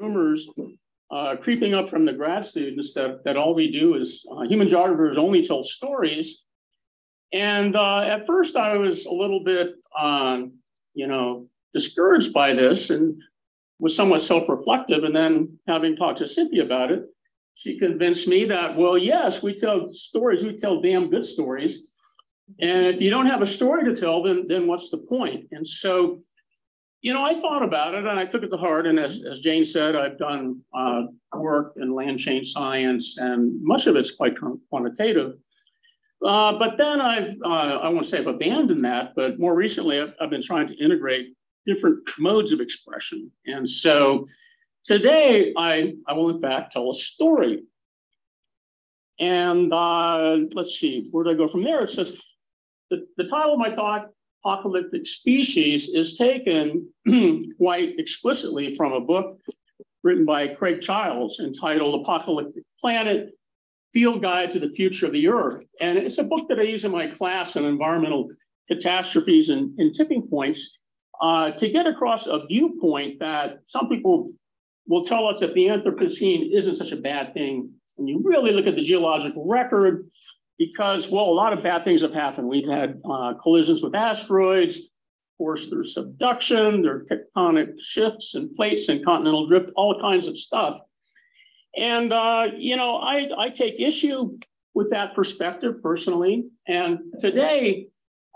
rumors uh, creeping up from the grad students that, that all we do is uh, human geographers only tell stories. And uh, at first, I was a little bit, um, you know, discouraged by this and was somewhat self-reflective. And then, having talked to Cynthia about it, she convinced me that, well, yes, we tell stories, we tell damn good stories. And if you don't have a story to tell, then, then what's the point? And so you know, I thought about it and I took it to heart. And as, as Jane said, I've done uh, work in land change science, and much of it's quite quantitative. Uh, but then I've, uh, I won't say I've abandoned that, but more recently I've, I've, been trying to integrate different modes of expression. And so today I, I will, in fact, tell a story. And uh, let's see, where do I go from there? It says the, the title of my talk apocalyptic species is taken quite explicitly from a book written by Craig Childs entitled Apocalyptic Planet Field Guide to the Future of the Earth. And it's a book that I use in my class on environmental catastrophes and, and tipping points uh, to get across a viewpoint that some people will tell us that the Anthropocene isn't such a bad thing. When you really look at the geological record, because, well, a lot of bad things have happened. We've had uh, collisions with asteroids, of course, there's subduction, there are tectonic shifts and plates and continental drift, all kinds of stuff. And, uh, you know, I, I take issue with that perspective personally. And today,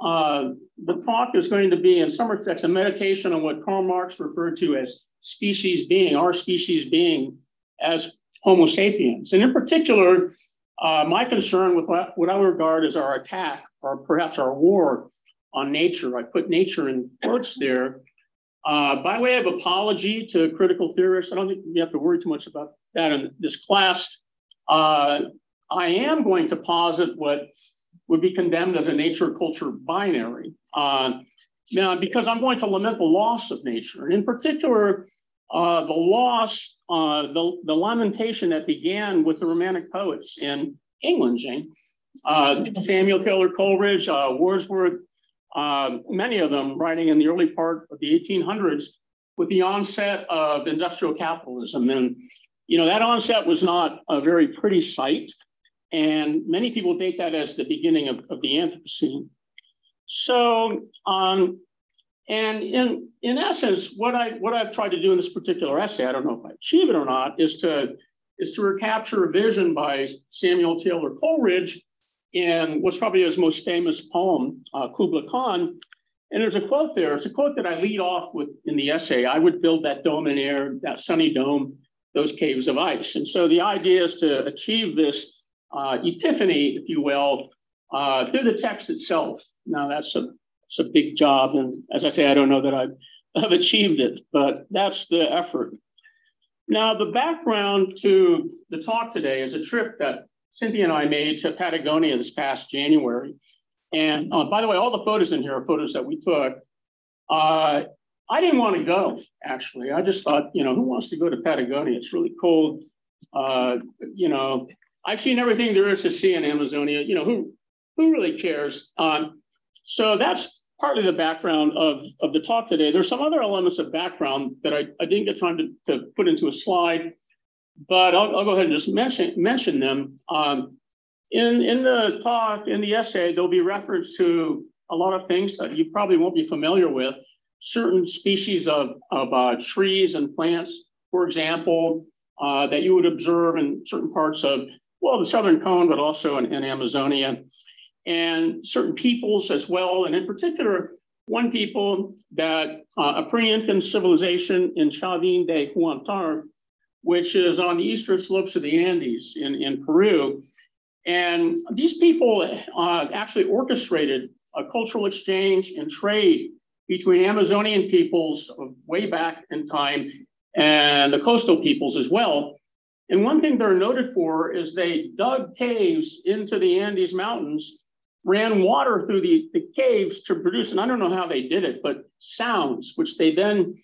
uh, the talk is going to be, in some respects, a meditation on what Karl Marx referred to as species being, our species being as Homo sapiens. And in particular, uh, my concern with what, I regard as our attack, or perhaps our war on nature, I put nature in quotes there, uh, by way of apology to critical theorists, I don't think we have to worry too much about that in this class. Uh, I am going to posit what would be condemned as a nature culture binary. Uh, now, because I'm going to lament the loss of nature, and in particular, uh, the loss, uh, the, the lamentation that began with the Romantic poets in England, Jane. Uh, Samuel Taylor Coleridge, uh, Wordsworth, uh, many of them writing in the early part of the 1800s with the onset of industrial capitalism. And, you know, that onset was not a very pretty sight. And many people date that as the beginning of, of the Anthropocene. So um, and in, in essence, what, I, what I've tried to do in this particular essay, I don't know if I achieve it or not, is to, is to recapture a vision by Samuel Taylor Coleridge in what's probably his most famous poem, uh, Kubla Khan. And there's a quote there. It's a quote that I lead off with in the essay. I would build that dome in air, that sunny dome, those caves of ice. And so the idea is to achieve this uh, epiphany, if you will, uh, through the text itself. Now, that's a it's a big job. And as I say, I don't know that I've, I've achieved it, but that's the effort. Now, the background to the talk today is a trip that Cynthia and I made to Patagonia this past January. And uh, by the way, all the photos in here are photos that we took. Uh, I didn't want to go, actually. I just thought, you know, who wants to go to Patagonia? It's really cold. Uh, you know, I've seen everything there is to see in Amazonia. You know, who, who really cares? Um, so that's partly the background of, of the talk today. There's some other elements of background that I, I didn't get time to, to put into a slide, but I'll, I'll go ahead and just mention, mention them. Um, in, in the talk, in the essay, there'll be reference to a lot of things that you probably won't be familiar with. Certain species of, of uh, trees and plants, for example, uh, that you would observe in certain parts of, well, the Southern Cone, but also in, in Amazonia and certain peoples as well. And in particular, one people that uh, a pre-Incan civilization in Chavin de Huantar, which is on the eastern slopes of the Andes in, in Peru. And these people uh, actually orchestrated a cultural exchange and trade between Amazonian peoples way back in time and the coastal peoples as well. And one thing they're noted for is they dug caves into the Andes Mountains ran water through the, the caves to produce, and I don't know how they did it, but sounds, which they then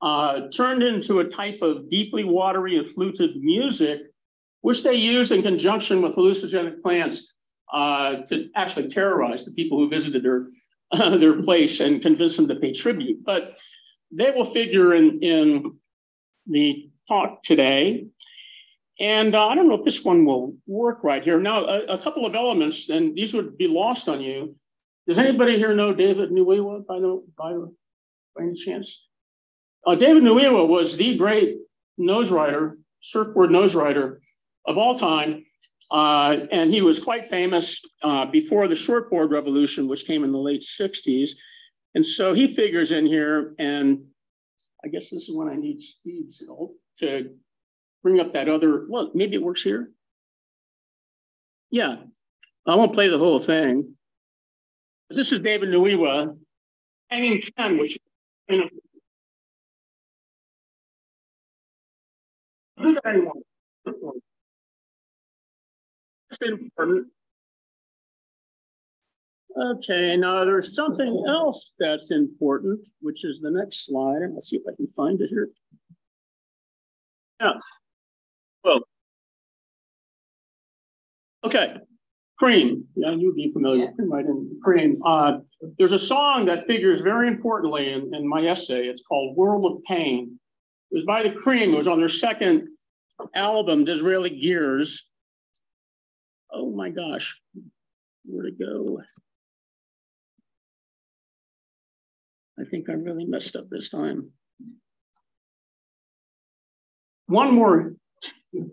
uh, turned into a type of deeply watery and fluted music, which they used in conjunction with hallucinogenic plants uh, to actually terrorize the people who visited their, uh, their place and convince them to pay tribute. But they will figure in, in the talk today. And uh, I don't know if this one will work right here. Now, a, a, couple of elements, and these would be lost on you. Does anybody here know David Nuuhiwa by, the, by, by any chance? Uh, David Nuuhiwa was the great nose rider, surfboard nose rider of all time. Uh, and he was quite famous uh, before the shortboard revolution, which came in the late 60s. And so he figures in here, and I guess this is when I need Steve's help to bring up that other, well, maybe it works here. Yeah, I won't play the whole thing. This is David Nuuhiwa hanging 10, which you know, important. Okay, now there's something else that's important, which is the next slide. Let's see if I can find it here. Yeah. Well, okay. Cream. Yeah, you'd be familiar cream, right? Cream. Uh, there's a song that figures very importantly in, in my essay. It's called World of Pain. It was by the Cream. It was on their second album, Disraeli Gears. Oh my gosh, where to go? I think I really messed up this time. One more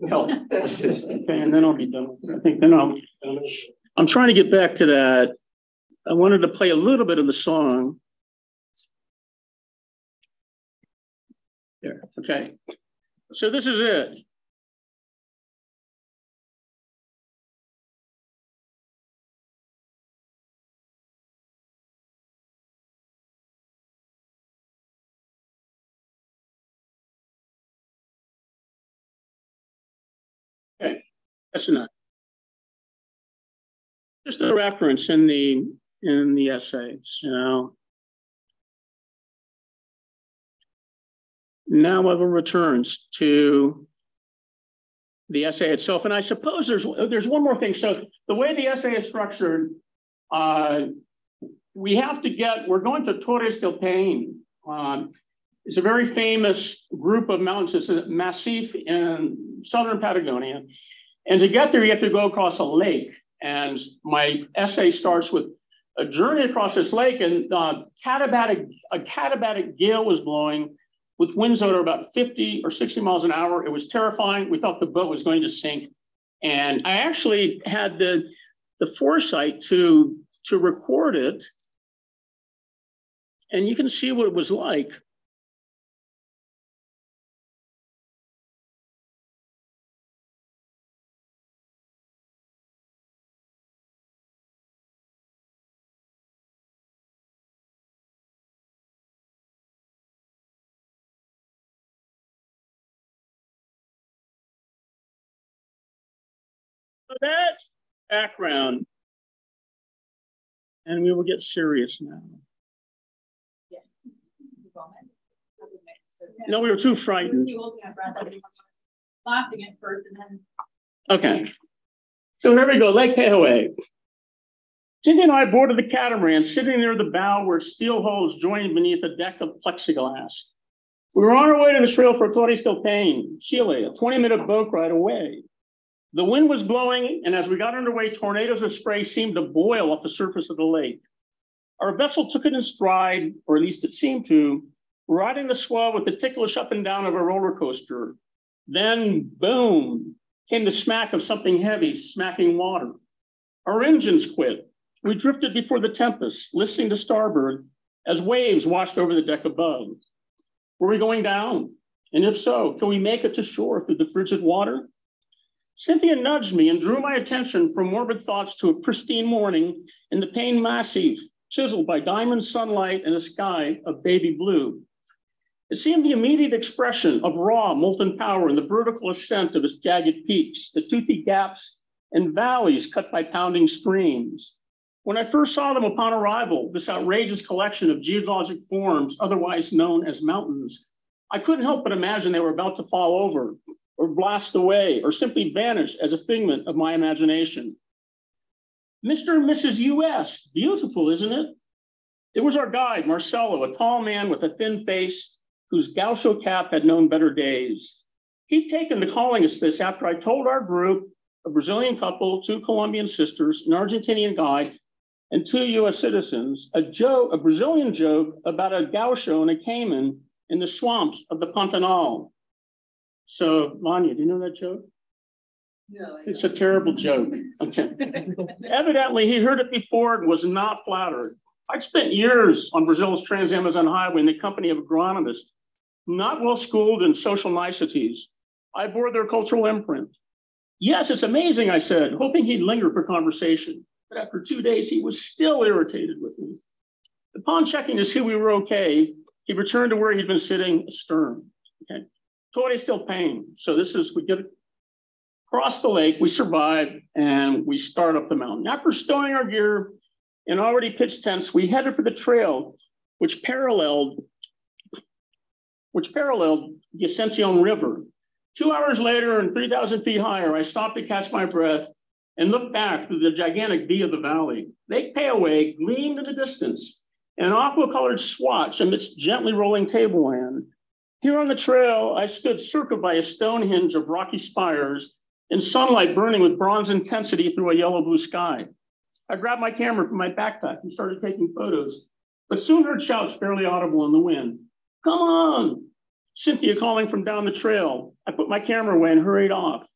help. okay, and then I'll be done. I think then I'll, I'm trying to get back to that. I wanted to play a little bit of the song. There, okay. So this is it. Enough. Just a reference in the in the essays, you know. Now Ever returns to the essay itself. And I suppose there's there's one more thing. So the way the essay is structured, uh, we have to get, we're going to Torres del Paine. Um, it's a very famous group of mountains. It's a massif in southern Patagonia. And to get there, you have to go across a lake. And my essay starts with a journey across this lake, and uh, katabatic, a katabatic gale was blowing with winds that are about 50 or 60 miles an hour. It was terrifying. We thought the boat was going to sink. And I actually had the, the foresight to, to record it. And you can see what it was like. Background. And we will get serious now. Yeah. No, we were too frightened. Laughing at first and then. Okay. So there we go, Lake Pehoe. Cindy and I boarded the catamaran, sitting near the bow where steel holes joined beneath a deck of plexiglass. We were on our way to the trail for Torres del Paine, Chile, a 20 minute boat ride away. The wind was blowing, and as we got underway, tornadoes of spray seemed to boil off the surface of the lake. Our vessel took it in stride, or at least it seemed to, riding the swell with the ticklish up and down of a roller coaster. Then, boom, came the smack of something heavy smacking water. Our engines quit. We drifted before the tempest, listening to starboard as waves washed over the deck above. Were we going down? And if so, can we make it to shore through the frigid water? Cynthia nudged me and drew my attention from morbid thoughts to a pristine morning in the Paine Massif, chiseled by diamond sunlight and a sky of baby blue. It seemed the immediate expression of raw molten power in the vertical ascent of its jagged peaks, the toothy gaps and valleys cut by pounding streams. When I first saw them upon arrival, this outrageous collection of geologic forms, otherwise known as mountains, I couldn't help but imagine they were about to fall over, or blast away or simply vanish as a figment of my imagination. Mr. and Mrs. US, beautiful, isn't it? It was our guide, Marcelo, a tall man with a thin face whose gaucho cap had known better days. He'd taken to calling us this after I told our group, a Brazilian couple, two Colombian sisters, an Argentinian guy, and two US citizens, a joke, a Brazilian joke about a gaucho and a caiman in the swamps of the Pantanal. So, Vanya, do you know that joke? No, It's a terrible joke. Okay. Evidently, he heard it before and was not flattered. I'd spent years on Brazil's Trans Amazon Highway in the company of agronomists, not well schooled in social niceties. I bore their cultural imprint. Yes, it's amazing, I said, hoping he'd linger for conversation. But after two days, he was still irritated with me. Upon checking to see we were okay, he returned to where he'd been sitting astern. Okay. Torres del Paine. So this is, we get across the lake, we survive, and we start up the mountain. After stowing our gear in already pitched tents, we headed for the trail, which paralleled, which paralleled the Ascension River. Two hours later and 3,000 feet higher, I stopped to catch my breath and looked back through the gigantic V of the valley. Lake Pehoe gleamed in the distance, an aqua-colored swatch amidst gently rolling tableland. Here on the trail, I stood circled by a Stonehenge of rocky spires and sunlight burning with bronze intensity through a yellow blue sky. I grabbed my camera from my backpack and started taking photos, but soon heard shouts barely audible in the wind. Come on! Cynthia calling from down the trail. I put my camera away and hurried off.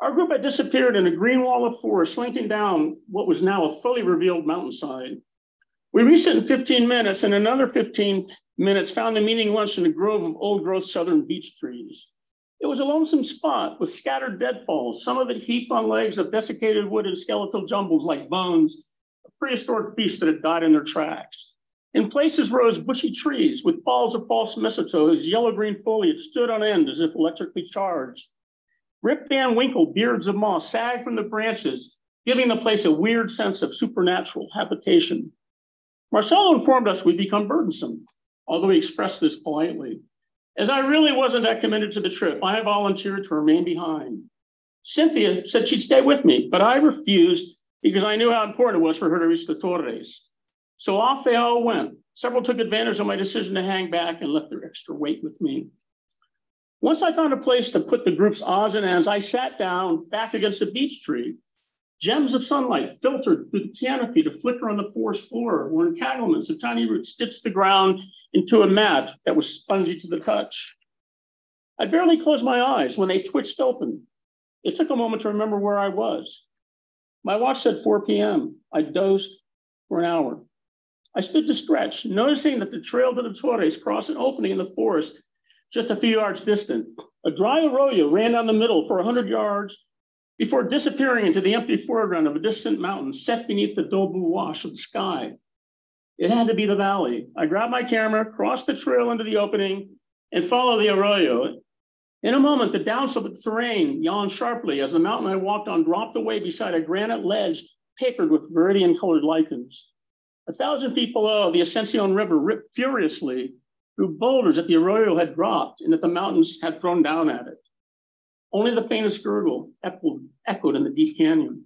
Our group had disappeared in a green wall of forest slanting down what was now a fully revealed mountainside. We reached it in 15 minutes, and another 15 minutes found the meeting lunch in a grove of old growth southern beech trees. It was a lonesome spot with scattered deadfalls, some of it heaped on legs of desiccated wood and skeletal jumbles like bones of prehistoric beasts that had died in their tracks. In places rose bushy trees with balls of false mistletoe whose yellow-green foliage stood on end as if electrically charged. Rip Van Winkle beards of moss sagged from the branches, giving the place a weird sense of supernatural habitation. Marcelo informed us we'd become burdensome, although he expressed this politely. As I really wasn't that committed to the trip, I volunteered to remain behind. Cynthia said she'd stay with me, but I refused because I knew how important it was for her to reach the Torres. So off they all went. Several took advantage of my decision to hang back and left their extra weight with me. Once I found a place to put the group's odds and ends, I sat down back against a beech tree. Gems of sunlight filtered through the canopy to flicker on the forest floor, where entanglements of tiny roots stitched the ground into a mat that was spongy to the touch. I barely closed my eyes when they twitched open. It took a moment to remember where I was. My watch said 4 p.m. I dozed for an hour. I stood to stretch, noticing that the trail to the Torres crossed an opening in the forest just a few yards distant. A dry arroyo ran down the middle for 100 yards before disappearing into the empty foreground of a distant mountain set beneath the dull blue wash of the sky. It had to be the valley. I grabbed my camera, crossed the trail into the opening, and followed the arroyo. In a moment, the downslope terrain yawned sharply as the mountain I walked on dropped away beside a granite ledge papered with viridian colored lichens. A thousand feet below, the Ascension River ripped furiously through boulders that the arroyo had dropped and that the mountains had thrown down at it. Only the faintest gurgle echoed, echoed in the deep canyon.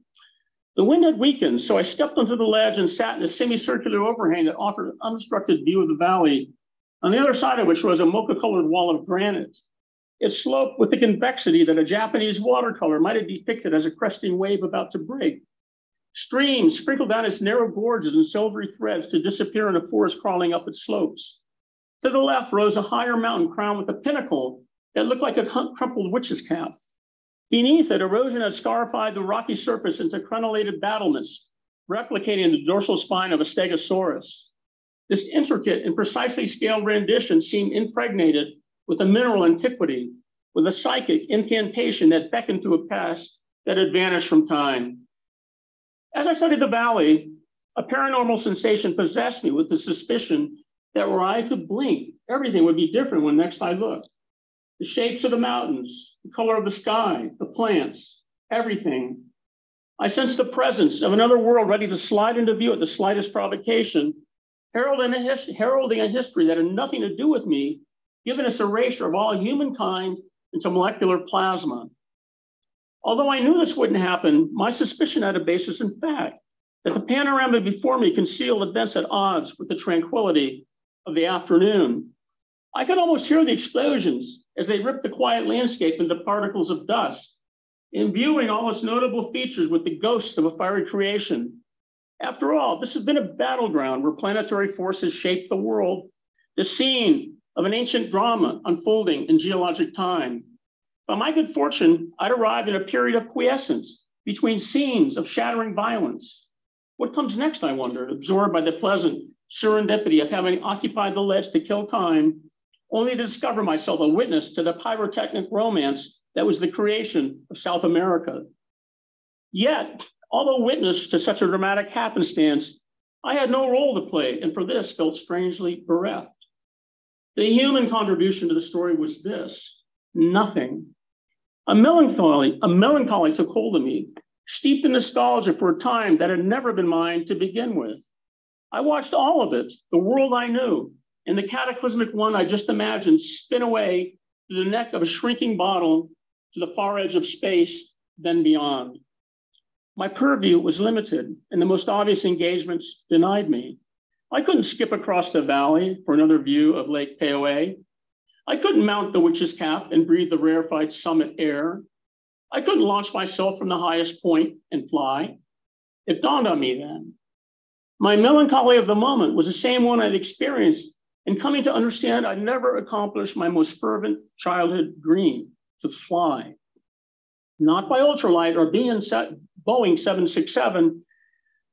The wind had weakened, so I stepped onto the ledge and sat in a semicircular overhang that offered an unobstructed view of the valley, on the other side of which was a mocha-colored wall of granite. It sloped with the convexity that a Japanese watercolor might have depicted as a cresting wave about to break. Streams sprinkled down its narrow gorges in silvery threads to disappear in a forest crawling up its slopes. To the left rose a higher mountain crowned with a pinnacle that looked like a crumpled witch's cap. Beneath it, erosion had scarified the rocky surface into crenellated battlements, replicating the dorsal spine of a stegosaurus. This intricate and precisely scaled rendition seemed impregnated with a mineral antiquity, with a psychic incantation that beckoned to a past that had vanished from time. As I studied the valley, a paranormal sensation possessed me with the suspicion that were I to blink, everything would be different when next I looked. The shapes of the mountains, the color of the sky, the plants, everything. I sensed the presence of another world ready to slide into view at the slightest provocation, heralding a, his- heralding a history that had nothing to do with me, giving us erasure of all humankind into molecular plasma. Although I knew this wouldn't happen, my suspicion had a basis in fact that the panorama before me concealed events at odds with the tranquility of the afternoon. I could almost hear the explosions as they ripped the quiet landscape into particles of dust, imbuing all its notable features with the ghosts of a fiery creation. After all, this has been a battleground where planetary forces shape the world, the scene of an ancient drama unfolding in geologic time. By my good fortune, I'd arrived in a period of quiescence between scenes of shattering violence. What comes next, I wondered, absorbed by the pleasant serendipity of having occupied the ledge to kill time, only to discover myself a witness to the pyrotechnic romance that was the creation of South America. Yet, although witness to such a dramatic happenstance, I had no role to play, and for this felt strangely bereft. The human contribution to the story was this nothing. A melancholy, a melancholy took hold of me, steeped in nostalgia for a time that had never been mine to begin with. I watched all of it, the world I knew, and the cataclysmic one I just imagined spin away the neck of a shrinking bottle to the far edge of space, then beyond. My purview was limited, and the most obvious engagements denied me. I couldn't skip across the valley for another view of Lake Pehoe. I couldn't mount the witch's cap and breathe the rarefied summit air. I couldn't launch myself from the highest point and fly. It dawned on me then my melancholy of the moment was the same one I'd experienced in coming to understand I'd never accomplished my most fervent childhood dream to fly. Not by ultralight or being set Boeing 767,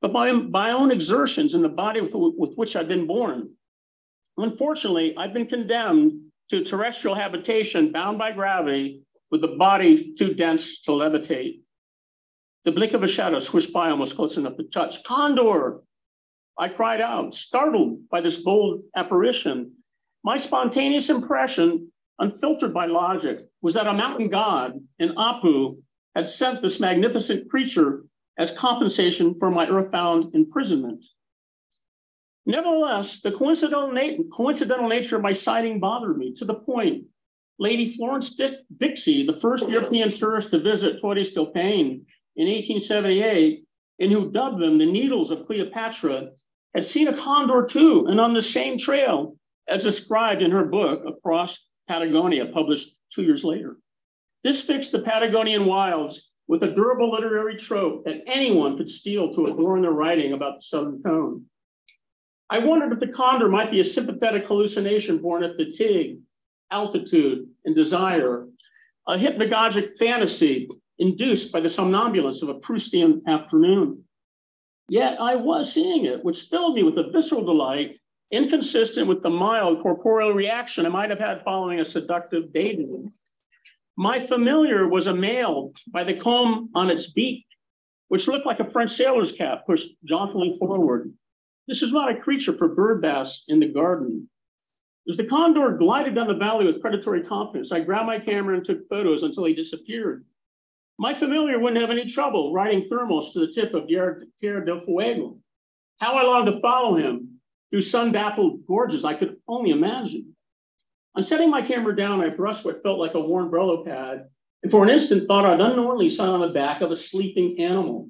but by my own exertions in the body with, with which I've been born. Unfortunately, I've been condemned to terrestrial habitation bound by gravity with a body too dense to levitate. The blink of a shadow swished by almost close enough to touch. Condor, I cried out, startled by this bold apparition. My spontaneous impression, unfiltered by logic, was that a mountain god in Apu had sent this magnificent creature as compensation for my earthbound imprisonment. Nevertheless, the coincidental, na- coincidental nature of my sighting bothered me to the point Lady Florence Dixie, the first European tourist to visit Torres del Paine in 1878, and who dubbed them the needles of Cleopatra, had seen a condor too, and on the same trail as described in her book, Across Patagonia, published two years later. This fixed the Patagonian wilds with a durable literary trope that anyone could steal to adorn their writing about the Southern Cone. I wondered if the condor might be a sympathetic hallucination born of fatigue, altitude, and desire, a hypnagogic fantasy induced by the somnambulance of a Proustian afternoon. Yet I was seeing it, which filled me with a visceral delight, inconsistent with the mild corporeal reaction I might have had following a seductive dating. My familiar was a male by the comb on its beak, which looked like a French sailor's cap pushed jauntily forward. This is not a creature for bird baths in the garden. As the condor glided down the valley with predatory confidence, I grabbed my camera and took photos until he disappeared. My familiar wouldn't have any trouble riding thermals to the tip of Tierra del Fuego. How I longed to follow him through sun-dappled gorges, I could only imagine. On setting my camera down, I brushed what felt like a worn Brillo pad, and for an instant thought I'd unknowingly sat on the back of a sleeping animal.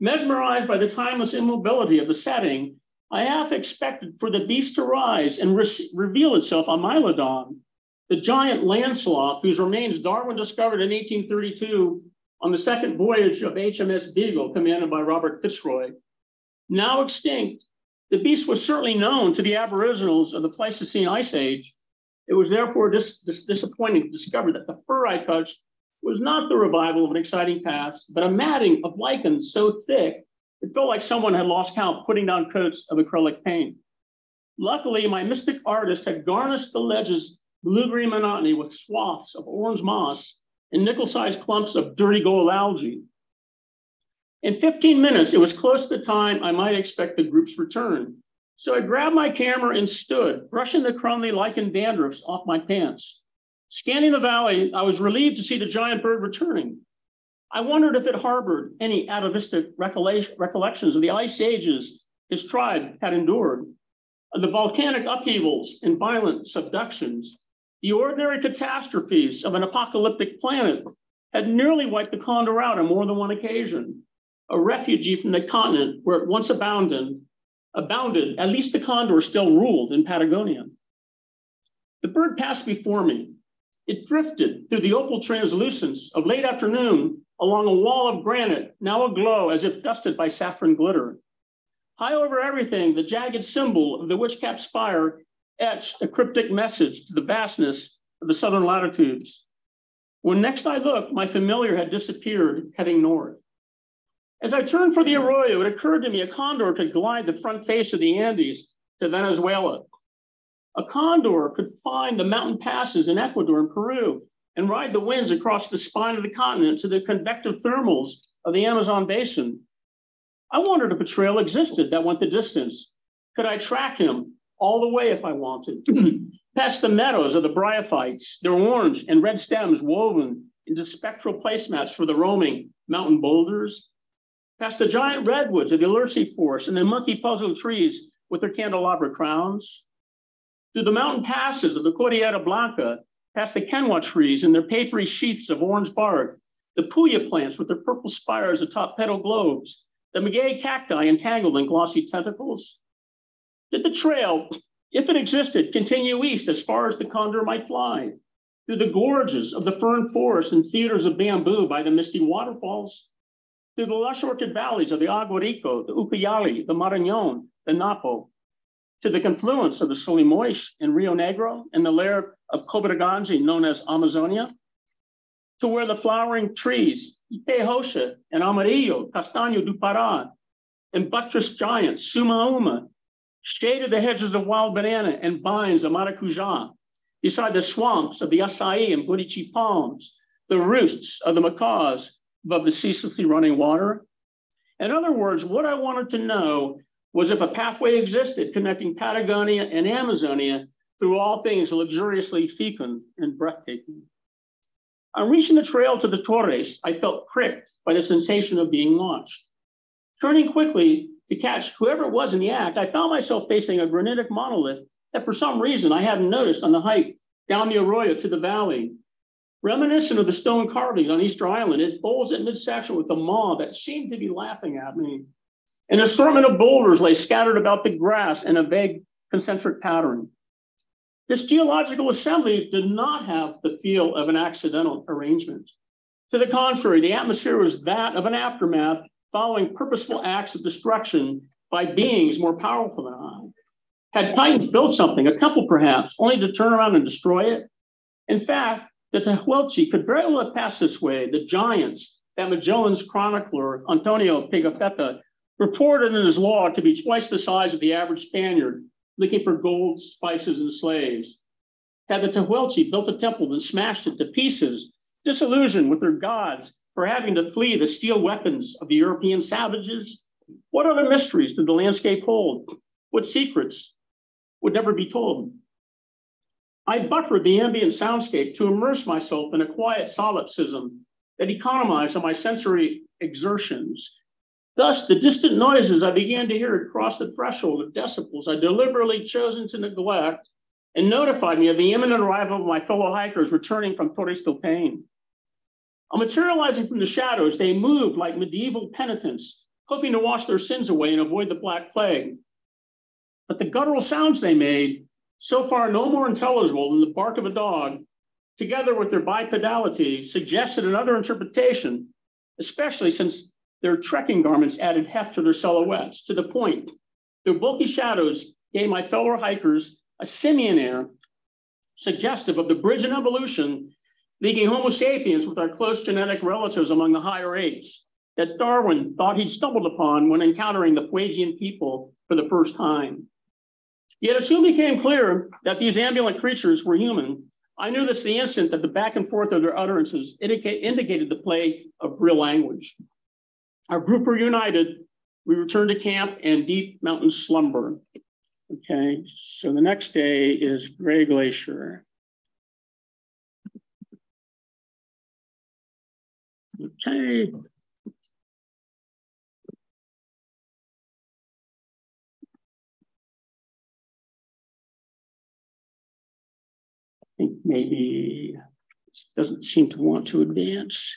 Mesmerized by the timeless immobility of the setting, I half expected for the beast to rise and re- reveal itself on Mylodon, the giant land sloth, whose remains Darwin discovered in 1832 on the second voyage of HMS Beagle, commanded by Robert Fitzroy. Now extinct, the beast was certainly known to the aboriginals of the Pleistocene Ice Age. It was therefore dis- dis- disappointing to discover that the fur I touched was not the revival of an exciting past, but a matting of lichens so thick it felt like someone had lost count putting down coats of acrylic paint. Luckily, my mystic artist had garnished the ledges blue-green monotony with swaths of orange moss and nickel-sized clumps of dirty gold algae. In 15 minutes, it was close to the time I might expect the group's return. So I grabbed my camera and stood, brushing the crumbly lichen dandruffs off my pants. Scanning the valley, I was relieved to see the giant bird returning. I wondered if it harbored any atavistic recollections of the ice ages his tribe had endured, of the volcanic upheavals and violent subductions, the ordinary catastrophes of an apocalyptic planet had nearly wiped the condor out on more than one occasion. A refugee from the continent where it once abounded, abounded, at least the condor still ruled in Patagonia. The bird passed before me, It drifted through the opal translucence of late afternoon along a wall of granite, now aglow as if dusted by saffron glitter. High over everything, the jagged symbol of the witch-capped spire etched a cryptic message to the vastness of the southern latitudes. When next I looked, my familiar had disappeared, heading north. As I turned for the arroyo, it occurred to me a condor could glide the front face of the Andes to Venezuela. A condor could find the mountain passes in Ecuador and Peru and ride the winds across the spine of the continent to the convective thermals of the Amazon basin. I wondered if a trail existed that went the distance. Could I track him all the way if I wanted? Past the meadows of the bryophytes, their orange and red stems woven into spectral placemats for the roaming mountain boulders. Past the giant redwoods of the Alerce forest and the monkey puzzle trees with their candelabra crowns. Through the mountain passes of the Cordillera Blanca past the quinoa trees and their papery sheaths of orange bark, the puya plants with their purple spires atop petal globes, the maguey cacti entangled in glossy tentacles? Did the trail, if it existed, continue east as far as the condor might fly, through the gorges of the fern forest and theaters of bamboo by the misty waterfalls, through the lush orchid valleys of the Aguarico, the Ucayali, the Marañon, the Napo, to the confluence of the Solimões and Rio Negro and the lair of Cobriganji known as Amazonia, to where the flowering trees, Ipehosha and Amarillo, Castaño do Pará, and buttress giants, Suma Uma, shaded the hedges of wild banana and vines of maracuja, beside the swamps of the acai and buriti palms, the roosts of the macaws above the ceaselessly running water. In other words, what I wanted to know was if a pathway existed connecting Patagonia and Amazonia through all things luxuriously fecund and breathtaking. On reaching the trail to the Torres, I felt pricked by the sensation of being launched. Turning quickly to catch whoever it was in the act, I found myself facing a granitic monolith that for some reason I hadn't noticed on the hike down the arroyo to the valley. Reminiscent of the stone carvings on Easter Island, it bowls at midsection with a maw that seemed to be laughing at me. An assortment of boulders lay scattered about the grass in a vague concentric pattern. This geological assembly did not have the feel of an accidental arrangement. To the contrary, the atmosphere was that of an aftermath following purposeful acts of destruction by beings more powerful than I. Had Titans built something, a couple perhaps, only to turn around and destroy it? In fact, the Tehuelche could very well have passed this way. The giants that Magellan's chronicler, Antonio Pigafetta, reported in his log to be twice the size of the average Spaniard, looking for gold, spices, and slaves. Had the Tehuelche built a temple and smashed it to pieces, disillusioned with their gods for having to flee the steel weapons of the European savages? What other mysteries did the landscape hold? What secrets would never be told? I buffered the ambient soundscape to immerse myself in a quiet solipsism that economized on my sensory exertions Thus, the distant noises I began to hear across the threshold of decibels I deliberately chosen to neglect and notified me of the imminent arrival of my fellow hikers returning from Torres del Paine. Materializing from the shadows, they moved like medieval penitents, hoping to wash their sins away and avoid the Black Plague. But the guttural sounds they made, so far no more intelligible than the bark of a dog, together with their bipedality, suggested another interpretation, especially since their trekking garments added heft to their silhouettes, to the point their bulky shadows gave my fellow hikers a simian air suggestive of the bridge in evolution linking Homo sapiens with our close genetic relatives among the higher apes that Darwin thought he'd stumbled upon when encountering the Fuegian people for the first time. Yet it soon became clear that these ambulant creatures were human. I knew this the instant that the back and forth of their utterances indicated the play of real language. Our group reunited. We returned to camp and deep mountain slumber. Okay, so the next day is Gray Glacier. Okay. I think maybe doesn't seem to want to advance.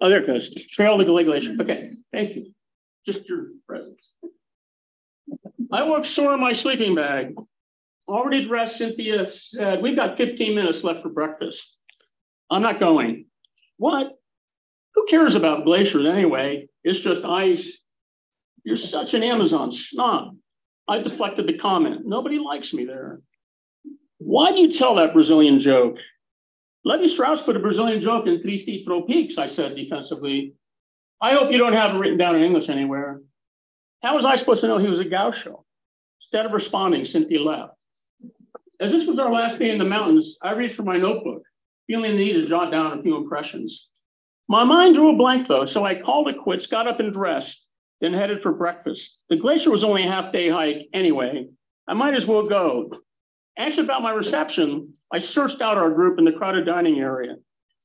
Oh, there it goes. Trail the Glacier. Okay, thank you. Just your presence. I woke sore in my sleeping bag. Already dressed, Cynthia said, We've got 15 minutes left for breakfast. I'm not going. What? Who cares about glaciers anyway? It's just ice. You're such an Amazon snob. I deflected the comment. Nobody likes me there. Why do you tell that Brazilian joke? Lévi-Strauss put a Brazilian joke in Tristes Tropiques, I said defensively. I hope you don't have it written down in English anywhere. How was I supposed to know he was a gaucho? Instead of responding, Cynthia left. As this was our last day in the mountains, I reached for my notebook, feeling the need to jot down a few impressions. My mind drew a blank though, so I called it quits, got up and dressed, then headed for breakfast. The glacier was only a half day hike anyway. I might as well go. Anxious about my reception, I searched out our group in the crowded dining area,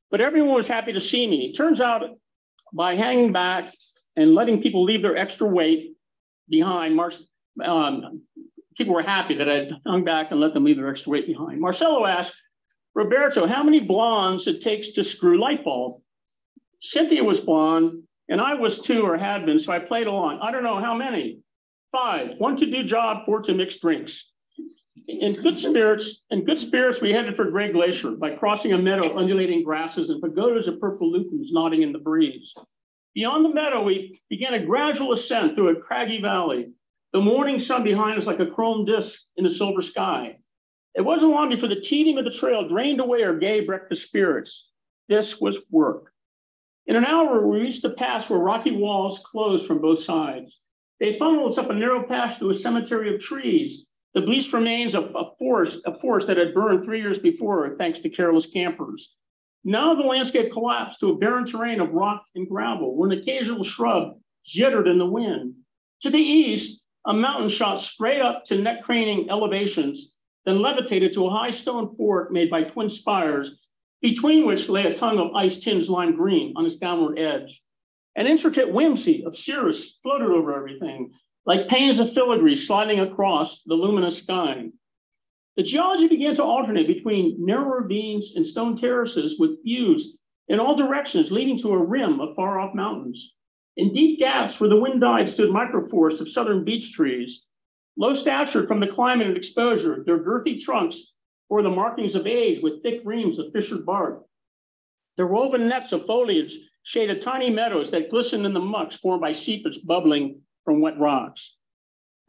but everyone was happy to see me. It Turns out by hanging back and letting people leave their extra weight behind, Mar- um, people were happy that I'd hung back and let them leave their extra weight behind. Marcelo asked, Roberto, how many blondes it takes to screw light bulb? Cynthia was blonde, and I was two or had been, so I played along. I don't know how many. Five. One to do job, four to mix drinks. In good spirits, in good spirits, we headed for Gray Glacier by crossing a meadow of undulating grasses and pagodas of purple lupins nodding in the breeze. Beyond the meadow, we began a gradual ascent through a craggy valley. The morning sun behind us like a chrome disk in the silver sky. It wasn't long before the tedium of the trail drained away our gay breakfast spirits. This was work. In an hour, we reached the pass where rocky walls closed from both sides. They funneled us up a narrow pass to a cemetery of trees, the bleached remains of a forest, a forest that had burned three years before, thanks to careless campers. Now the landscape collapsed to a barren terrain of rock and gravel, where an occasional shrub jittered in the wind. To the east, a mountain shot straight up to neck craning elevations, then levitated to a high stone fort made by twin spires, between which lay a tongue of ice tinged lime green on its downward edge. An intricate whimsy of cirrus floated over everything, like panes of filigree sliding across the luminous sky. The geology began to alternate between narrow ravines and stone terraces with views in all directions leading to a rim of far off mountains. In deep gaps where the wind died stood microforests of southern beech trees. Low stature from the climate and exposure, their girthy trunks bore the markings of age with thick reams of fissured bark. Their woven nets of foliage shaded tiny meadows that glistened in the mucks formed by seepage bubbling from wet rocks.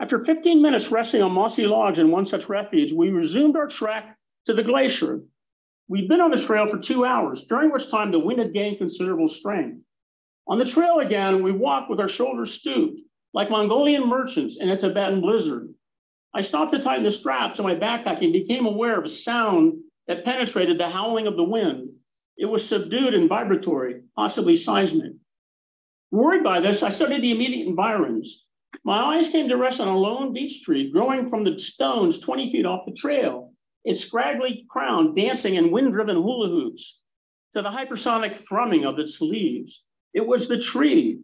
After 15 minutes resting on mossy logs in one such refuge, we resumed our trek to the glacier. We'd been on the trail for two hours, during which time the wind had gained considerable strength. On the trail again, we walked with our shoulders stooped, like Mongolian merchants in a Tibetan blizzard. I stopped to tighten the straps on my backpack and became aware of a sound that penetrated the howling of the wind. It was subdued and vibratory, possibly seismic. Worried by this, I studied the immediate environs. My eyes came to rest on a lone beech tree growing from the stones 20 feet off the trail, its scraggly crown dancing in wind driven hula hoops to the hypersonic thrumming of its leaves. It was the tree.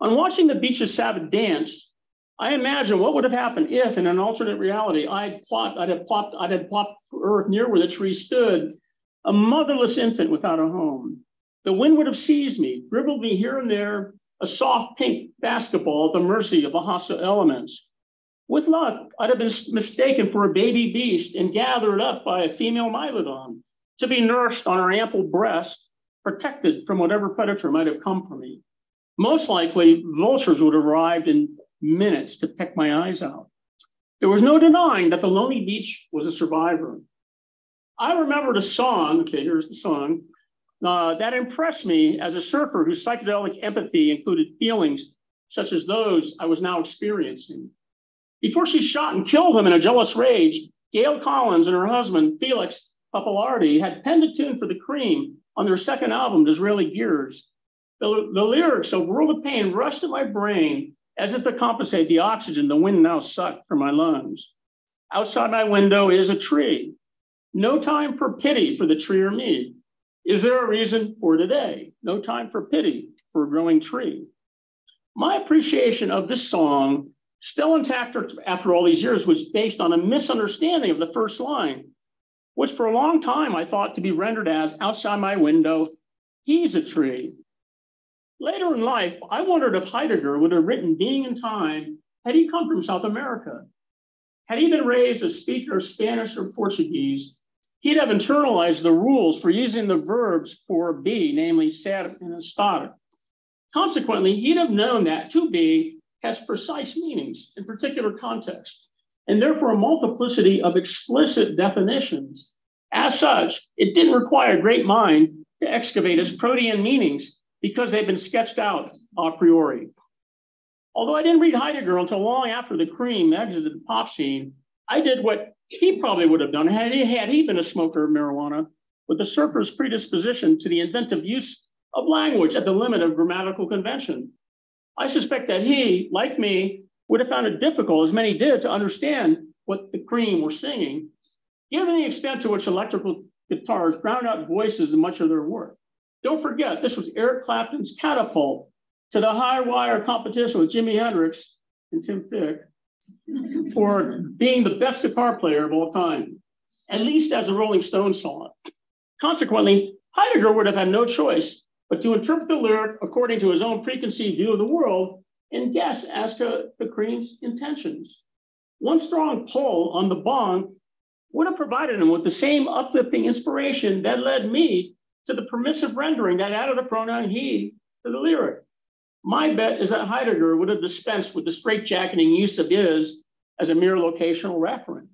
On watching the beech's savage dance, I imagine what would have happened if, in an alternate reality, I'd plot, I'd have plopped, I'd have plopped Earth near where the tree stood, a motherless infant without a home. The wind would have seized me, dribbled me here and there, a soft pink basketball at the mercy of the hostile elements. With luck, I'd have been mistaken for a baby beast and gathered up by a female mylodon to be nursed on her ample breast, protected from whatever predator might have come for me. Most likely, vultures would have arrived in minutes to peck my eyes out. There was no denying that the lonely beech was a survivor. I remembered a song, okay, here's the song, uh, that impressed me as a surfer whose psychedelic empathy included feelings such as those I was now experiencing. Before she shot and killed him in a jealous rage, Gail Collins and her husband, Felix Pappalardi, had penned a tune for the Cream on their second album, Disraeli Gears. The, the lyrics of World of Pain rushed to my brain as if to compensate the oxygen the wind now sucked from my lungs. Outside my window is a tree. No time for pity for the tree or me. Is there a reason for today? No time for pity for a growing tree. My appreciation of this song, still intact after all these years, was based on a misunderstanding of the first line, which for a long time I thought to be rendered as outside my window, he's a tree. Later in life, I wondered if Heidegger would have written Being and Time had he come from South America. Had he been raised a speaker of Spanish or Portuguese, he'd have internalized the rules for using the verbs for be, namely ser and estar. Consequently, he'd have known that to be has precise meanings in particular contexts, and therefore a multiplicity of explicit definitions. As such, it didn't require a great mind to excavate its protean meanings because they've been sketched out a priori. Although I didn't read Heidegger until long after the Cream exited the pop scene, I did what he probably would have done had he, had he been a smoker of marijuana, with the surfer's predisposition to the inventive use of language at the limit of grammatical convention. I suspect that he, like me, would have found it difficult, as many did, to understand what the Cream were singing, given the extent to which electrical guitars drown out voices in much of their work. Don't forget, this was Eric Clapton's catapult to the high wire competition with Jimi Hendrix and Tim Thicke for being the best guitar player of all time, at least as the Rolling Stones saw it. Consequently, Heidegger would have had no choice but to interpret the lyric according to his own preconceived view of the world and guess as to the Cream's intentions. One strong pull on the bong would have provided him with the same uplifting inspiration that led me to the permissive rendering that added the pronoun he to the lyric. My bet is that Heidegger would have dispensed with the straitjacketing use of is as a mere locational reference.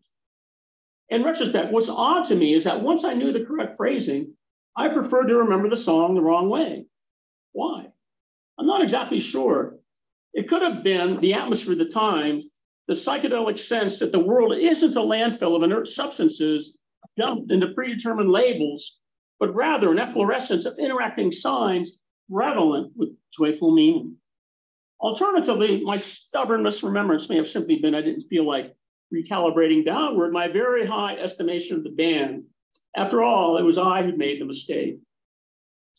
In retrospect, what's odd to me is that once I knew the correct phrasing, I preferred to remember the song the wrong way. Why? I'm not exactly sure. It could have been the atmosphere of the time, the psychedelic sense that the world isn't a landfill of inert substances dumped into predetermined labels but rather an efflorescence of interacting signs redolent with joyful meaning. Alternatively, my stubborn misremembrance may have simply been I didn't feel like recalibrating downward my very high estimation of the band. After all, it was I who made the mistake.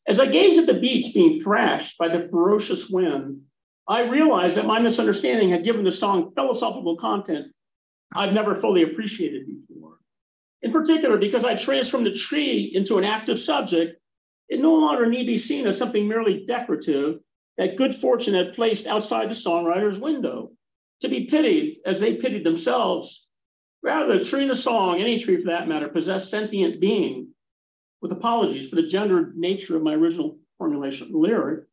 As I gazed at the beech being thrashed by the ferocious wind, I realized that my misunderstanding had given the song philosophical content I've never fully appreciated before. In particular, because I transformed the tree into an active subject, it no longer need be seen as something merely decorative that good fortune had placed outside the songwriter's window, to be pitied as they pitied themselves. Rather, the tree in the song, any tree for that matter, possessed sentient being. With apologies for the gendered nature of my original formulation the lyric,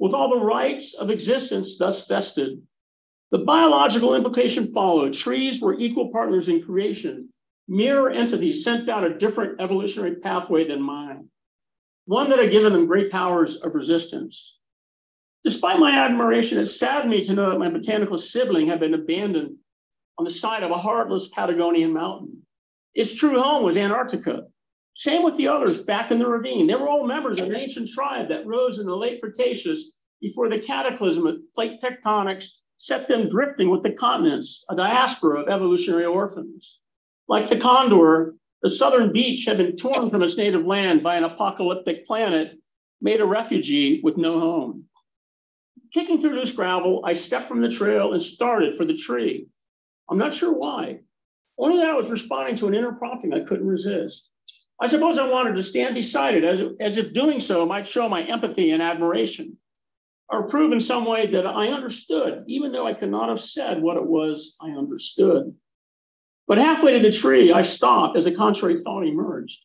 with all the rights of existence thus vested, the biological implication followed. Trees were equal partners in creation, mirror entities sent down a different evolutionary pathway than mine, one that had given them great powers of resistance. Despite my admiration, it saddened me to know that my botanical sibling had been abandoned on the side of a heartless Patagonian mountain. Its true home was Antarctica. Same with the others back in the ravine. They were all members of an ancient tribe that rose in the late Cretaceous before the cataclysm of plate tectonics set them drifting with the continents, a diaspora of evolutionary orphans. Like the condor, the southern beech had been torn from its native land by an apocalyptic planet, made a refugee with no home. Kicking through loose gravel, I stepped from the trail and started for the tree. I'm not sure why. Only that I was responding to an inner prompting I couldn't resist. I suppose I wanted to stand beside it as, as if doing so might show my empathy and admiration, or prove in some way that I understood, even though I could not have said what it was I understood. But halfway to the tree, I stopped as a contrary thought emerged.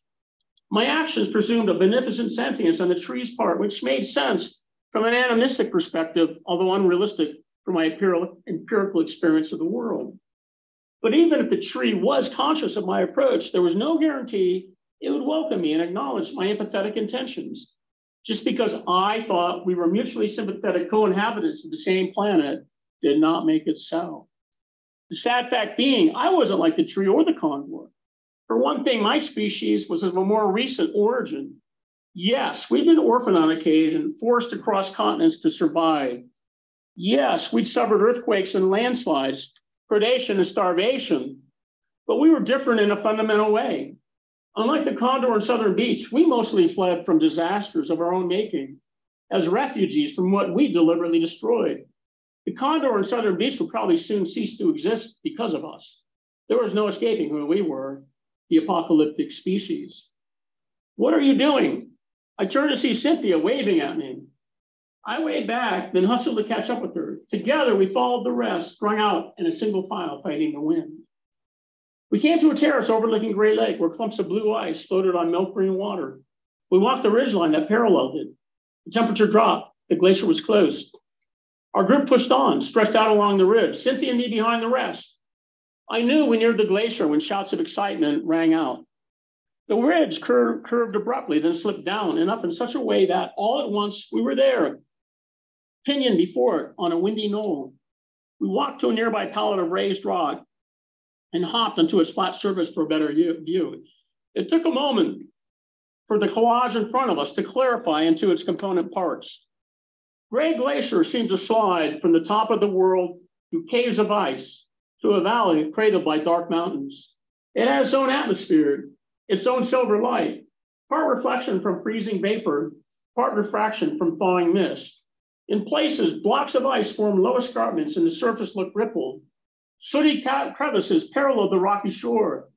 My actions presumed a beneficent sentience on the tree's part, which made sense from an animistic perspective, although unrealistic from my empirical experience of the world. But even if the tree was conscious of my approach, there was no guarantee it would welcome me and acknowledge my empathetic intentions. Just because I thought we were mutually sympathetic co inhabitants of the same planet did not make it so. The sad fact being, I wasn't like the tree or the condor. For one thing, my species was of a more recent origin. Yes, we've been orphaned on occasion, forced to cross continents to survive. Yes, we'd suffered earthquakes and landslides, predation and starvation, but we were different in a fundamental way. Unlike the condor and southern beech, we mostly fled from disasters of our own making as refugees from what we deliberately destroyed. The condor and southern beech will probably soon cease to exist because of us. There was no escaping who we were, the apocalyptic species. What are you doing? I turned to see Cynthia waving at me. I waved back, then hustled to catch up with her. Together, we followed the rest, strung out in a single file, fighting the wind. We came to a terrace overlooking Gray Lake where clumps of blue ice floated on milk green water. We walked the ridgeline that paralleled it. The temperature dropped. The glacier was close. Our group pushed on, stretched out along the ridge, Cynthia and me behind the rest. I knew we neared the glacier when shouts of excitement rang out. The ridge cur- curved abruptly, then slipped down and up in such a way that all at once we were there, pinioned before it on a windy knoll. We walked to a nearby pallet of raised rock and hopped onto its flat surface for a better view. It took a moment for the collage in front of us to clarify into its component parts. Gray Glacier seemed to slide from the top of the world through caves of ice to a valley cradled by dark mountains. It had its own atmosphere, its own silver light, part reflection from freezing vapor, part refraction from thawing mist. In places, blocks of ice formed low escarpments and the surface looked rippled. Sooty crevices paralleled the rocky shore.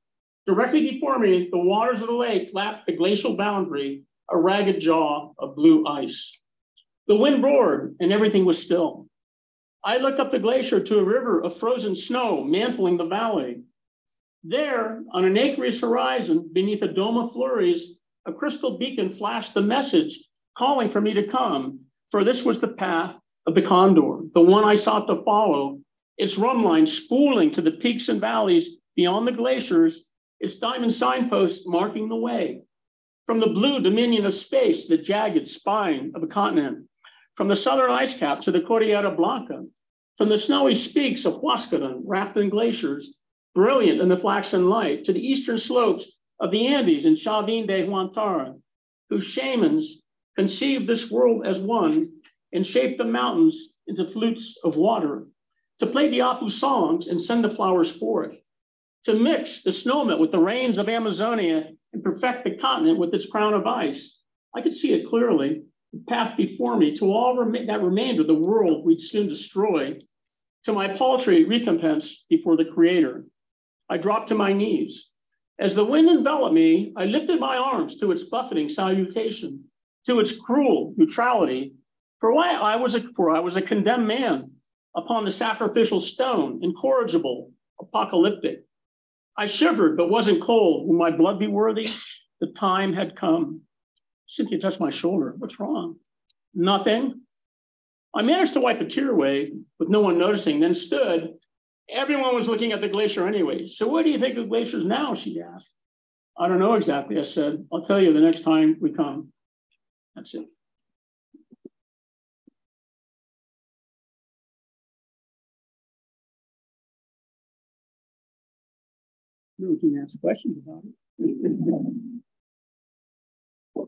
Directly before me, the waters of the lake lapped the glacial boundary, a ragged jaw of blue ice. The wind roared and everything was still. I looked up the glacier to a river of frozen snow mantling the valley. There, on an aqueous horizon, beneath a dome of flurries, a crystal beacon flashed the message calling for me to come, for this was the path of the condor, the one I sought to follow, its rhumb line spooling to the peaks and valleys beyond the glaciers, its diamond signposts marking the way. From the blue dominion of space, the jagged spine of a continent, from the southern ice cap to the Cordillera Blanca, from the snowy peaks of Huascarán, wrapped in glaciers, brilliant in the flaxen light, to the eastern slopes of the Andes in Chavin de Huantar, whose shamans conceived this world as one and shaped the mountains into flutes of water, to play the Apu songs and send the flowers forth, to mix the snowmelt with the rains of Amazonia and perfect the continent with its crown of ice. I could see it clearly path before me to all rem- that remained of the world we'd soon destroy, to my paltry recompense before the Creator. I dropped to my knees. As the wind enveloped me, I lifted my arms to its buffeting salutation, to its cruel neutrality. For why I was a, for I was a condemned man upon the sacrificial stone, incorrigible, apocalyptic. I shivered but wasn't cold. Will my blood be worthy? The time had come. Cynthia touched my shoulder. What's wrong? Nothing. I managed to wipe a tear away with no one noticing, then stood. Everyone was looking at the glacier anyway. So what do you think of glaciers now? She asked. I don't know exactly. I said, I'll tell you the next time we come. That's it. We can ask questions about it.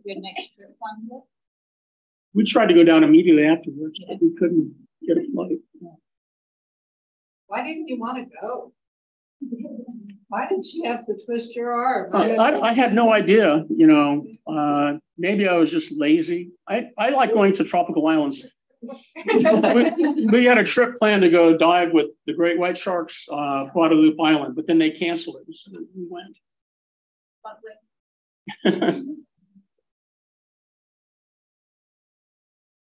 Your next trip one We tried to go down immediately afterwards, but we couldn't get a flight. Why didn't you want to go? Why did she have to twist your arm? I, I, I had no idea, you know, uh, maybe I was just lazy. I, I like going to tropical islands. we, we had a trip planned to go dive with the great white sharks, uh, Guadalupe Island, but then they canceled it. So we went.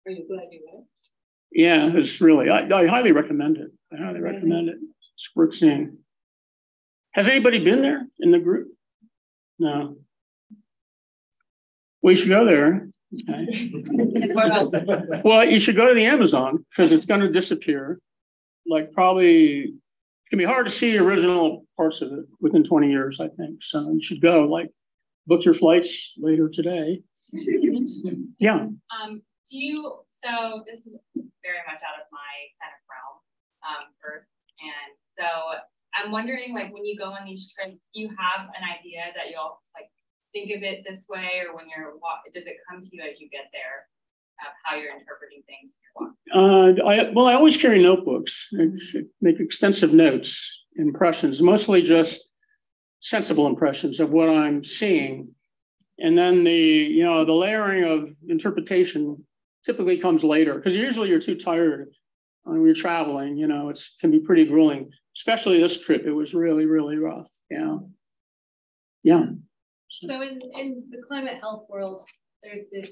Are you glad you went? Yeah, it's really, I, I highly recommend it. I highly recommend it. It's worth seeing. Has anybody been there in the group? No. We should go there. Okay. well, you should go to the Amazon because it's going to disappear. Like probably, it can be hard to see original parts of it within 20 years, I think. So you should go. Like, book your flights later today. Yeah. Um, do you, so this is very much out of my kind of realm, um, Earth. And so I'm wondering, like, when you go on these trips, do you have an idea that you'll like think of it this way, or when you're does it come to you as you get there, how you're interpreting things? Uh, I, well, I always carry notebooks, and make extensive notes, impressions, mostly just sensible impressions of what I'm seeing. And then the, you know, the layering of interpretation typically comes later because usually you're too tired when you're traveling. You know, it can be pretty grueling, especially this trip. It was really, really rough. Yeah. Yeah. So, so in, in the climate health world, there's this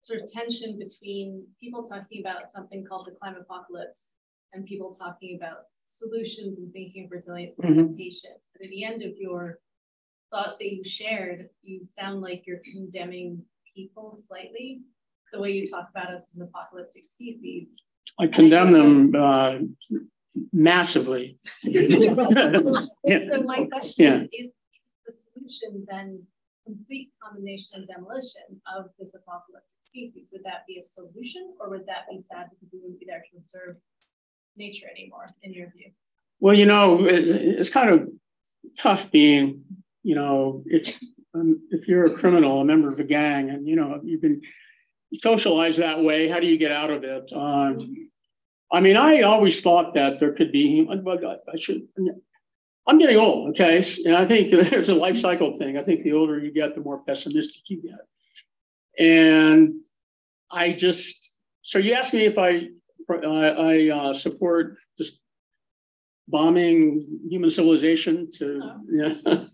sort of tension between people talking about something called the climate apocalypse and people talking about solutions and thinking of resilience and mm-hmm. adaptation. But at the end of your thoughts that you shared, you sound like you're condemning people slightly. The way you talk about us as an apocalyptic species. I condemn them uh, massively. Yeah. So my question Yeah. is, is the solution then complete condemnation and demolition of this apocalyptic species? Would that be a solution or would that be sad because we wouldn't be there to observe nature anymore, in your view? Well, you know, it, it's kind of tough being, you know, if um, if you're a criminal, a member of a gang, and you know you've been socialized that way. How do you get out of it? Um, I mean, I always thought that there could be. I should. I'm getting old, okay, and I think there's a life cycle thing. I think the older you get, the more pessimistic you get. And I just so you asked me if I I uh, support just bombing human civilization to oh. yeah.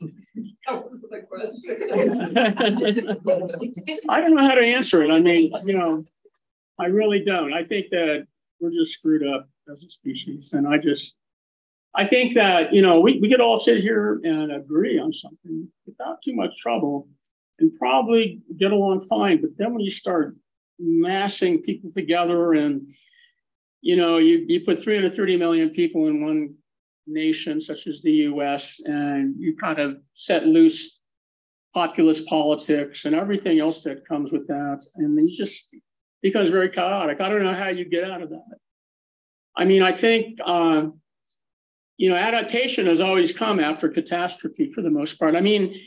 That was the question. I don't know how to answer it. I mean, you know, I really don't. I think that we're just screwed up as a species. And I just, I think that, you know, we, we could all sit here and agree on something without too much trouble and probably get along fine. But then when you start massing people together and, you know, you, you put 330 million people in one nation such as the US and you kind of set loose populist politics and everything else that comes with that. And it just becomes very chaotic. I don't know how you get out of that. I mean, I think, uh, you know, adaptation has always come after catastrophe for the most part. I mean,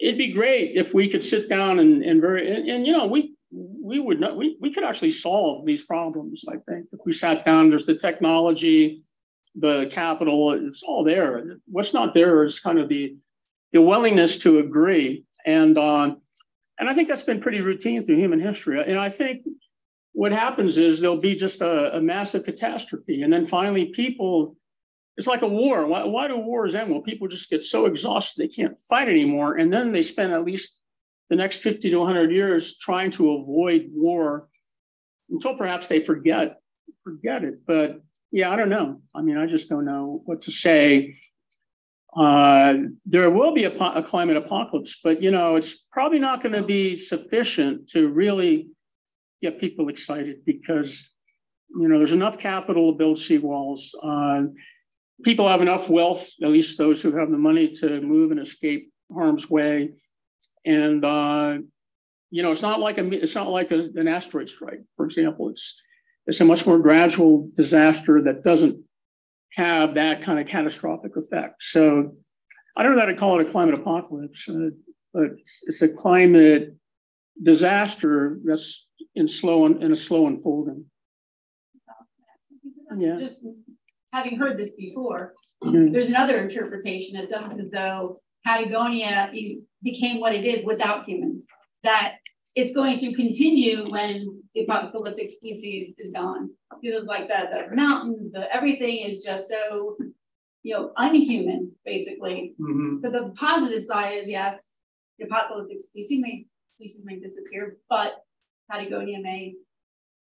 it'd be great if we could sit down and, and very, and, and you know, we, we would not, we, we could actually solve these problems, I think, if we sat down, there's the technology, the capital, it's all there. What's not there is kind of the, the willingness to agree. And, uh, and I think that's been pretty routine through human history. And I think what happens is there'll be just a, a massive catastrophe. And then finally, people, it's like a war. Why, why do wars end? Well, people just get so exhausted they can't fight anymore. And then they spend at least the next 50 to 100 years trying to avoid war until perhaps they forget forget it. But yeah, I don't know. I mean, I just don't know what to say. Uh, there will be a, a, climate apocalypse, but you know, it's probably not going to be sufficient to really get people excited because you know there's enough capital to build seawalls. Uh, people have enough wealth, at least those who have the money to move and escape harm's way, and uh, you know, it's not like a it's not like a, an asteroid strike, for example. It's it's a much more gradual disaster that doesn't have that kind of catastrophic effect. So I don't know how to call it a climate apocalypse, uh, but it's a climate disaster that's in slow and in a slow unfolding. Yeah. Just having heard this before, Mhm. there's another interpretation. It's almost as though Patagonia became what it is without humans. That it's going to continue when the apocalyptic species is gone. Because of like the, the mountains, the everything is just so, you know, unhuman, basically. Mhm. So the positive side is yes, the apocalyptic species may species may disappear, but Patagonia may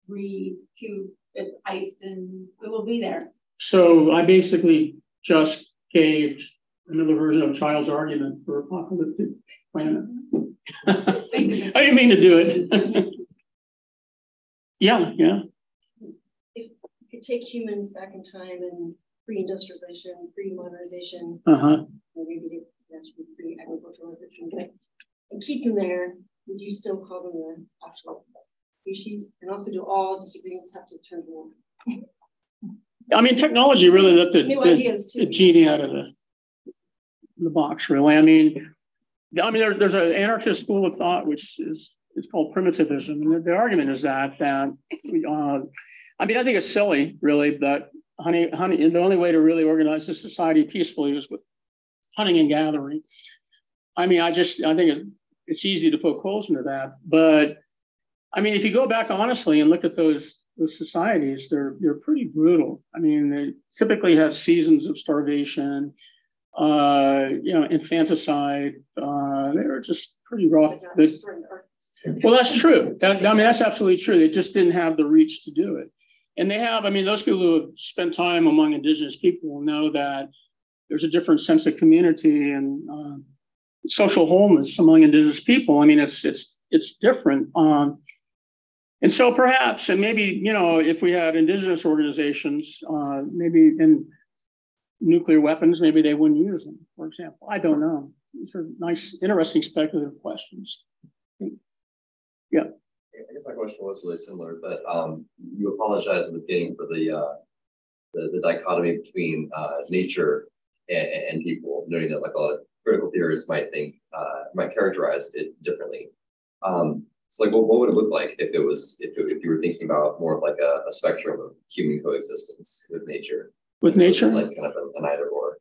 recoup its ice and it will be there. So I basically just gave another version of Childs' argument for apocalyptic planet. I didn't mean to do it. yeah, yeah. If you could take humans back in time and pre-industrialization, pre-modernization, Uh-huh. maybe actually but and keep them there, would you still call them the actual species? And also do all disagreements have to turn to one? I mean, technology really let the, the, the genie out of the, the box, really. I mean, I mean, there, there's an anarchist school of thought which is it's called primitivism, and the, the argument is that that uh, I mean, I think it's silly, really, that honey, honey, the only way to really organize a society peacefully is with hunting and gathering. I mean, I just I think it, it's easy to poke holes into that, but I mean, if you go back honestly and look at those those societies, they're they're pretty brutal. I mean, they typically have seasons of starvation, uh, you know, infanticide. Uh, they're just pretty rough. But not the earth. Well, that's true. That, I mean, that's absolutely true. They just didn't have the reach to do it. and they have, I mean, those people who have spent time among indigenous people know that there's a different sense of community and uh, social wholeness among indigenous people. I mean, it's it's it's different. Um, and so perhaps, and maybe, you know, if we had indigenous organizations, uh, maybe in nuclear weapons, maybe they wouldn't use them, for example. I don't know. These are nice, interesting speculative questions. Yeah. I guess my question was really similar, but um, you apologize at the beginning for the uh, the, the, dichotomy between uh, nature and, and, people, noting that like a lot of critical theorists might think uh, might characterize it differently. Um, so like, what, what would it look like if it was if, it, if you were thinking about more of like a, a spectrum of human coexistence with nature? With nature, like kind of an, an either or.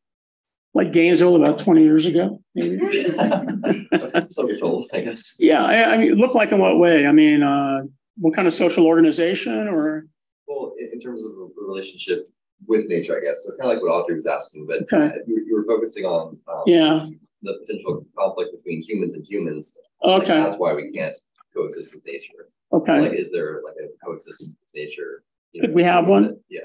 Like Gainesville about 20 years ago, maybe. so you're I guess. Yeah, I, I mean, look like in what way? I mean, uh, what kind of social organization or? Well, in, terms of the relationship with nature, I guess. So kind of like what Audrey was asking, but okay. you, you, were focusing on um, yeah the potential conflict between humans and humans. Okay. Like that's why we can't coexist with nature. Okay. Like, is there like a coexistence with nature? You Could we have one? That, yeah.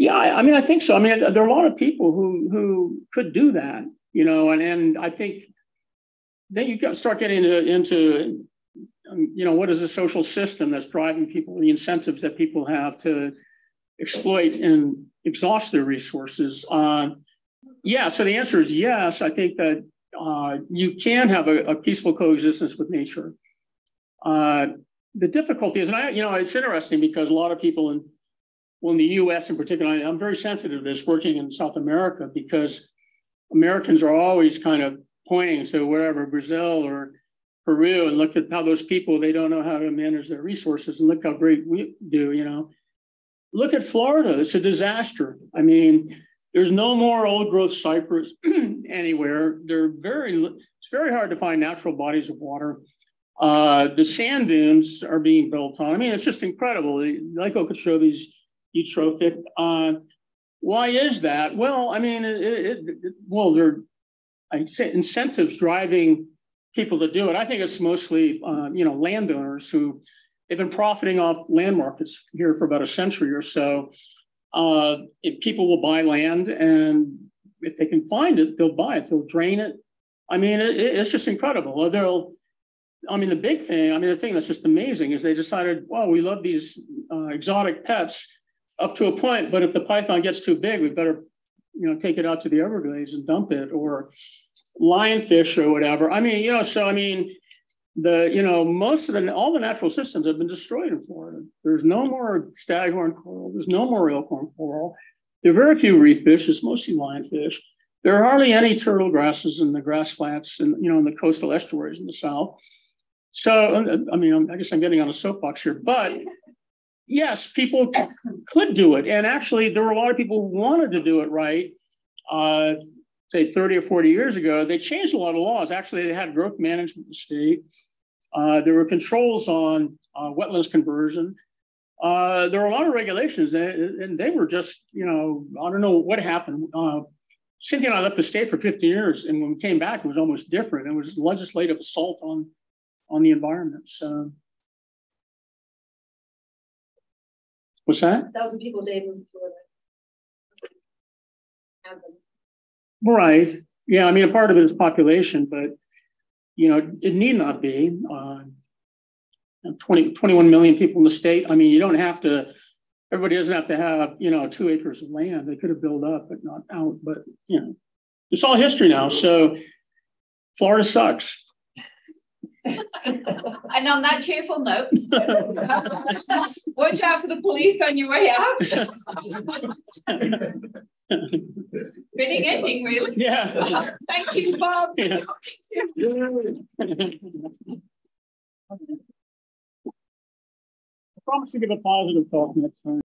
Yeah, I, I, mean, I think so. I mean, there are a lot of people who who could do that, you know, and and I think then you start getting into, into um, you know, what is the social system that's driving people, the incentives that people have to exploit and exhaust their resources. Uh, yeah, so the answer is yes. I think that uh, you can have a, a, peaceful coexistence with nature. Uh, the difficulty is, and I, you know, it's interesting because a lot of people in, well, in the U.S. in particular, I'm very sensitive to this working in South America because Americans are always kind of pointing to wherever Brazil or Peru and look at how those people they don't know how to manage their resources and look how great we do. You know, look at Florida; it's a disaster. I mean there's no more old growth cypress anywhere. They're very, it's very hard to find natural bodies of water. Uh, the sand dunes are being built on. I mean, it's just incredible. Like Okeechobee eutrophic. Uh, why is that? Well, I mean, it, it, it, well, there say incentives driving people to do it. I think it's mostly, uh, you know, landowners who they've been profiting off land markets here for about a century or so uh, people will buy land and if they can find it, they'll buy it, they'll drain it. I mean, it, it's just incredible. They'll, I mean, the big thing, I mean, the thing that's just amazing is they decided, well, we love these uh, exotic pets up to a point, but if the python gets too big, we better, you know, take it out to the Everglades and dump it or lionfish or whatever. I mean, you know, so I mean, the you know most of the all the natural systems have been destroyed in Florida. There's no more staghorn coral. There's no more elkhorn coral. There are very few reef fish. It's mostly lionfish. There are hardly any turtle grasses in the grass flats and you know in the coastal estuaries in the south. So I mean, I guess I'm getting on a soapbox here, but yes, people could do it, and actually there were a lot of people who wanted to do it right. Uh, say 30 or 40 years ago, they changed a lot of laws. Actually, they had growth management in the state. Uh, there were controls on uh, wetlands conversion. Uh, there were a lot of regulations, and they were just, you know, I don't know what happened. Uh, Cynthia and I left the state for 15 years, and when we came back, it was almost different. It was legislative assault on on the environment. So, what's that? Thousand people Dave in Florida. Right. Yeah. I mean, a part of it is population, but you know, it need not be. Uh, 20, 21 million people in the state. I mean, you don't have to. Everybody doesn't have to have you know two acres of land. They could have built up, but not out. But you know, it's all history now. So Florida sucks. and on that cheerful note, watch out for the police on your way out. Fitting ending, really. Yeah. Thank you, Bob. Yeah. I promise to give a positive talk next time.